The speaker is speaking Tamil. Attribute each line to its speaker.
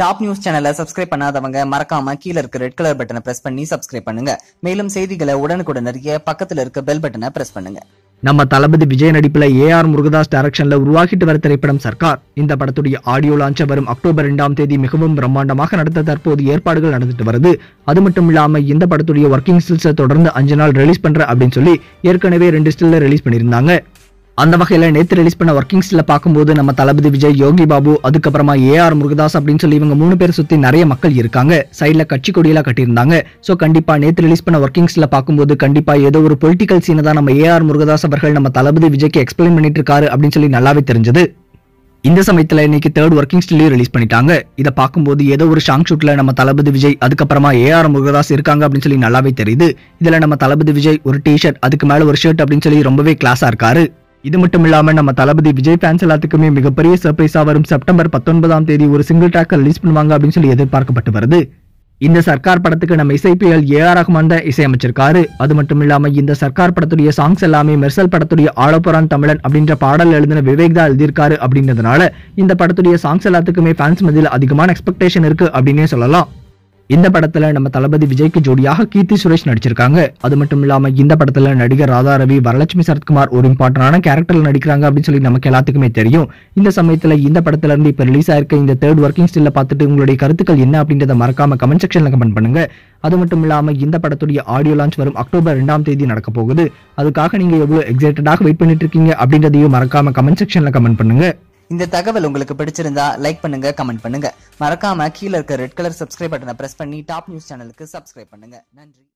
Speaker 1: டாப் நியூஸ் சேனலை சப்ஸ்கிரைப் பண்ணாதவங்க மறக்காம கீழே இருக்க ரெட் கலர் பட்டனை பிரஸ் பண்ணி சப்ஸ்கிரைப் பண்ணுங்க. மேலும் செய்திகளை உடனுக்குடன் அறிய பக்கத்தில் இருக்க பெல் பட்டனை பிரஸ் பண்ணுங்க.
Speaker 2: நம்ம தளபதி விஜய் நடிப்புல ஏ ஆர் முருகதாஸ் டைரக்ஷன்ல உருவாகிட்டு வர திரைப்படம் சர்க்கார். இந்த படத்துடைய ஆடியோ லான்ச் வரும் அக்டோபர் இரண்டாம் தேதி மிகவும் பிரம்மாண்டமாக நடத்த தற்போது ஏற்பாடுகள் நடந்துட்டு வருது. அது மட்டும் இல்லாம இந்த படத்துடைய ஒர்க்கிங் ஸ்டில்ஸை தொடர்ந்து அஞ்சு நாள் ரிலீஸ் பண்ற அப்படின்னு சொல்லி ஏற்கனவே ரெண்டு ஸ்டில்ல ரிலீஸ் பண்ணியிருந்தாங்க. அந்த வகையில் நேற்று ரிலீஸ் பண்ண ஒர்க்கிங்ஸில் பார்க்கும்போது நம்ம தளபதி விஜய் யோகி பாபு அதுக்கப்புறமா ஏ ஆர் முருகதாஸ் அப்படின்னு சொல்லி இவங்க மூணு பேர் சுற்றி நிறைய மக்கள் இருக்காங்க. சைடில் கட்சி கொடியெல்லாம் கட்டியிருந்தாங்க. ஸோ கண்டிப்பாக நேற்று ரிலீஸ் பண்ண ஒர்க்கிங்ஸில் பார்க்கும்போது கண்டிப்பாக ஏதோ ஒரு பொலிட்டிக்கல் சீனை தான் நம்ம ஏ ஆர் முருகதாஸ் அவர்கள் நம்ம தளபதி விஜய்க்கு எக்ஸ்பிளைன் பண்ணிட்டு இருக்காரு அப்படின்னு சொல்லி நல்லாவே தெரிஞ்சது. இந்த சமயத்தில் இன்னைக்கு தேர்ட் ஒர்க்கிங் ஸ்டில்லையும் ரிலீஸ் பண்ணிட்டாங்க. இதை பார்க்கும்போது ஏதோ ஒரு ஷாங் ஷூட்ல நம்ம தளபதி விஜய் அதுக்கப்புறமா ஏஆர் முருகதாஸ் இருக்காங்க அப்படின்னு சொல்லி நல்லாவே தெரியுது. இதில் நம்ம தளபதி விஜய் ஒரு டி ஷர்ட் அதுக்கு மேலே ஒரு ஷர்ட் அப்படின்னு சொல்லி ரொம்பவே கிளாஸாக இருக்காரு. இது மட்டும் இல்லாம நம்ம தளபதி விஜய் ஃபேன்ஸ் எல்லாத்துக்குமே மிகப்பெரிய சர்ப்ரைஸா வரும். செப்டம்பர் பத்தொன்பதாம் தேதி ஒரு சிங்கிள் ட்ராக் ரிலீஸ் பண்ணுவாங்க அப்படின்னு சொல்லி எதிர்பார்க்கப்பட்டு வருது. இந்த சர்க்கார் படத்துக்கு நம்ம இசைப்பியல் ஏ ஆர் ரஹ்மான் தான் இசையமைச்சிருக்காரு. அது மட்டும் இல்லாம இந்த சர்க்கார் படத்துடைய சாங்ஸ் எல்லாமே மெர்சல் படத்துடைய ஆடப்புறான் தமிழன் அப்படின்ற பாடல் எழுதின விவேக் தான் எழுதியிருக்காரு அப்படின்றதுனால இந்த படத்துடைய சாங்ஸ் எல்லாத்துக்குமே ஃபேன்ஸ் மத்தியில் அதிகமான எக்ஸ்பெக்டேஷன் இருக்கு அப்படின்னே சொல்லலாம். இந்த படத்துல நம்ம தளபதி விஜய்க்கு ஜோடியாக கீர்த்தி சுரேஷ் நடிச்சிருக்காங்க. அது மட்டும் இல்லாம இந்த படத்துல நடிகர் ராதா ரவி வரலட்சுமி சரத்குமார் ஒரு இம்பார்ட்டன்டான கேரக்டர்ல நடிக்கிறாங்க அப்படின்னு சொல்லி நமக்கு எல்லாத்துக்குமே தெரியும். இந்த சமயத்துல இந்த படத்துல இருந்து இப்ப ரிலீஸ் ஆயிருக்க இந்த தேர்ட் ஒர்க்கிங் ஸ்டில்ல பார்த்துட்டு உங்களுடைய கருத்துக்கள் என்ன அப்படின்றத மறக்காம கமெண்ட் செக்ஷன்ல கமெண்ட் பண்ணுங்க. அது மட்டும் இல்லாம இந்த படத்துடைய ஆடியோ லான்ச் வரும் அக்டோபர் ரெண்டாம் தேதி நடக்க போகுது. அதுக்காக நீங்க எவ்வளவு எக்ஸைட்டடாக வெயிட் பண்ணிட்டு இருக்கீங்க அப்படின்றதையும் மறக்காம கமெண்ட் செக்ஷன்ல கமெண்ட் பண்ணுங்க.
Speaker 1: இந்த தகவல் உங்களுக்கு பிடிச்சிருந்தா லைக் பண்ணுங்க கமெண்ட் பண்ணுங்க. மறக்காம கீழே இருக்க ரெட் கலர் சப்ஸ்கிரைப் பட்டனை பிரஸ் பண்ணி டாப் நியூஸ் சேனலுக்கு சப்ஸ்கிரைப் பண்ணுங்க. நன்றி.